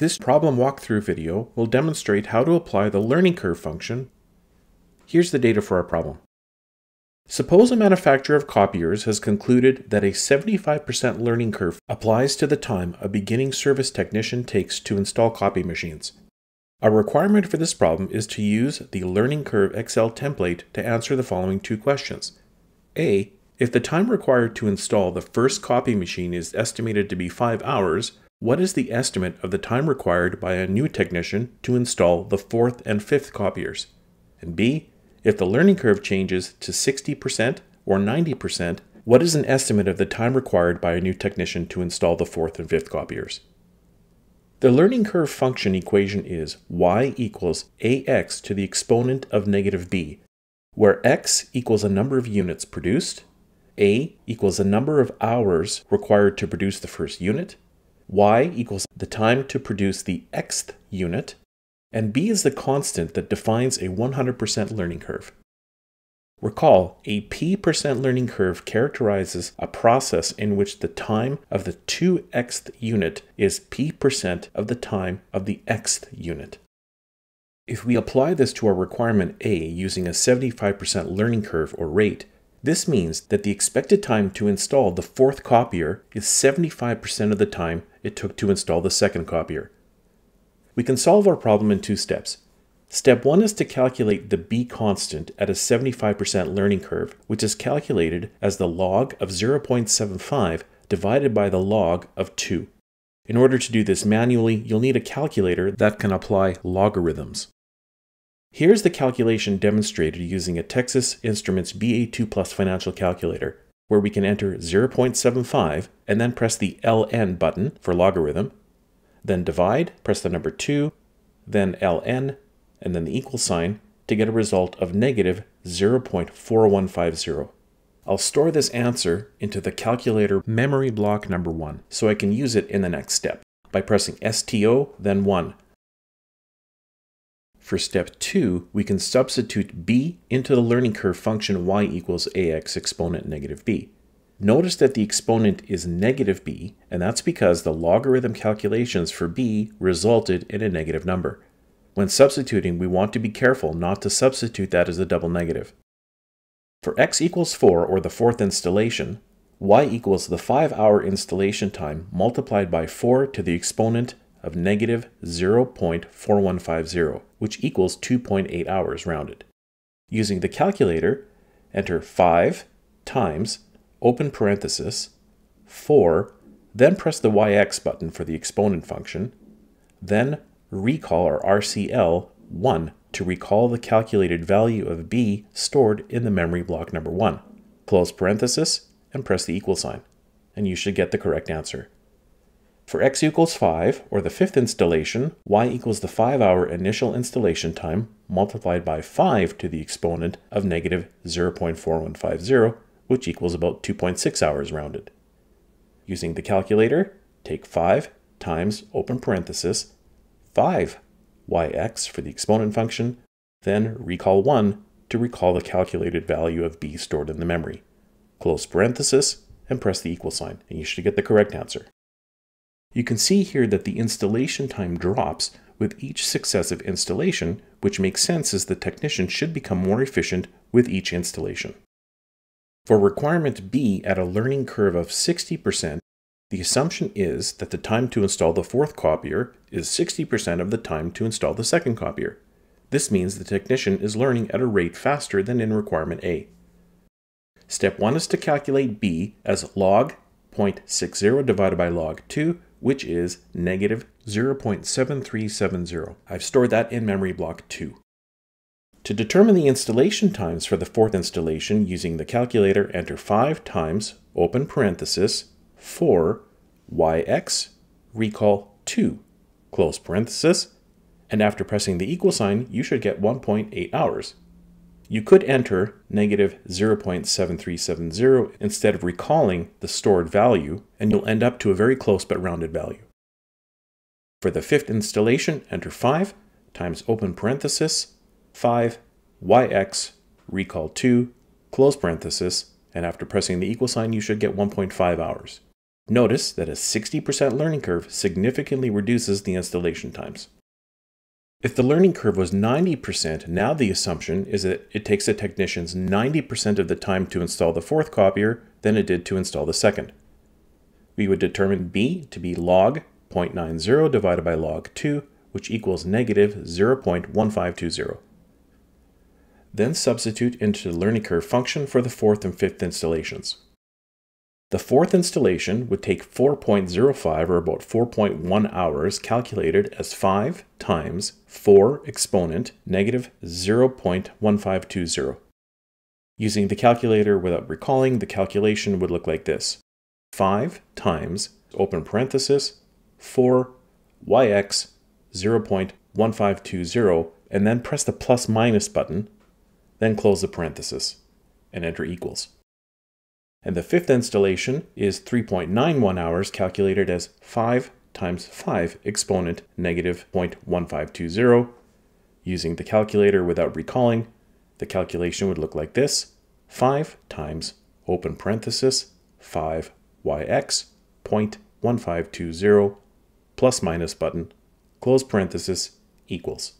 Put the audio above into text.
This problem walkthrough video will demonstrate how to apply the learning curve function. Here's the data for our problem. Suppose a manufacturer of copiers has concluded that a 75% learning curve applies to the time a beginning service technician takes to install copy machines. A requirement for this problem is to use the Learning Curve Excel template to answer the following two questions. A. If the time required to install the first copy machine is estimated to be 5 hours, what is the estimate of the time required by a new technician to install the fourth and fifth copiers? And B. If the learning curve changes to 60% or 90%, what is an estimate of the time required by a new technician to install the fourth and fifth copiers? The learning curve function equation is y equals ax to the exponent of negative b, where x equals a number of units produced, a equals the number of hours required to produce the first unit, y equals the time to produce the xth unit, and b is the constant that defines a 100% learning curve. Recall, a p% learning curve characterizes a process in which the time of the 2xth unit is p% of the time of the xth unit. If we apply this to our requirement A using a 75% learning curve or rate, this means that the expected time to install the fourth copier is 75% of the time it took to install the second copier. We can solve our problem in two steps. Step 1 is to calculate the b constant at a 75% learning curve, which is calculated as the log of 0.75 divided by the log of 2. In order to do this manually, you'll need a calculator that can apply logarithms. Here's the calculation demonstrated using a Texas Instruments BAII Plus financial calculator, where we can enter 0.75 and then press the ln button for logarithm, then divide, press the number 2, then ln, and then the equal sign to get a result of negative 0.4150. I'll store this answer into the calculator memory block number 1 so I can use it in the next step by pressing STO, then 1 for step 2, we can substitute b into the learning curve function y equals ax exponent negative b. Notice that the exponent is negative b, and that's because the logarithm calculations for b resulted in a negative number. When substituting, we want to be careful not to substitute that as a double negative. For x equals 4, or the fourth installation, y equals the 5-hour installation time multiplied by 4 to the exponent of negative 0.4150, which equals 2.8 hours rounded. Using the calculator, enter 5 times, open parenthesis, 4, then press the yx button for the exponent function, then recall or RCL 1 to recall the calculated value of b stored in the memory block number 1. Close parenthesis and press the equal sign, and you should get the correct answer. For x equals 5, or the fifth installation, y equals the 5-hour initial installation time multiplied by 5 to the exponent of negative 0.4150, which equals about 2.6 hours rounded. Using the calculator, take 5 times, open parenthesis, 5 yx for the exponent function, then recall 1 to recall the calculated value of b stored in the memory. Close parenthesis and press the equal sign, and you should get the correct answer. You can see here that the installation time drops with each successive installation, which makes sense as the technician should become more efficient with each installation. For requirement B at a learning curve of 60%, the assumption is that the time to install the fourth copier is 60% of the time to install the second copier. This means the technician is learning at a rate faster than in requirement A. Step 1 is to calculate B as log 0.60 divided by log 2 which is negative 0.7370. I've stored that in memory block 2. To determine the installation times for the fourth installation using the calculator, enter 5 times, open parenthesis, 4, yx, recall 2, close parenthesis, and after pressing the equal sign, you should get 1.8 hours. You could enter negative 0.7370 instead of recalling the stored value, and you'll end up to a very close but rounded value. For the fifth installation, enter 5 times open parenthesis, 5, yx, recall 2, close parenthesis, and after pressing the equal sign, you should get 1.5 hours. Notice that a 60% learning curve significantly reduces the installation times. If the learning curve was 90%, now the assumption is that it takes the technicians 90% of the time to install the fourth copier than it did to install the second. We would determine B to be log 0.90 divided by log 2, which equals negative 0.1520. Then substitute into the learning curve function for the fourth and fifth installations. The fourth installation would take 4.05 or about 4.1 hours calculated as 5 times 4 exponent negative 0.1520. Using the calculator without recalling, the calculation would look like this. 5 times, open parenthesis, 4 yx 0.1520, and then press the plus minus button, then close the parenthesis, and enter equals. And the fifth installation is 3.91 hours calculated as 5 times 5 exponent negative 0.1520. Using the calculator without recalling, the calculation would look like this. 5 times open parenthesis 5 yx 0.1520 plus minus button close parenthesis equals.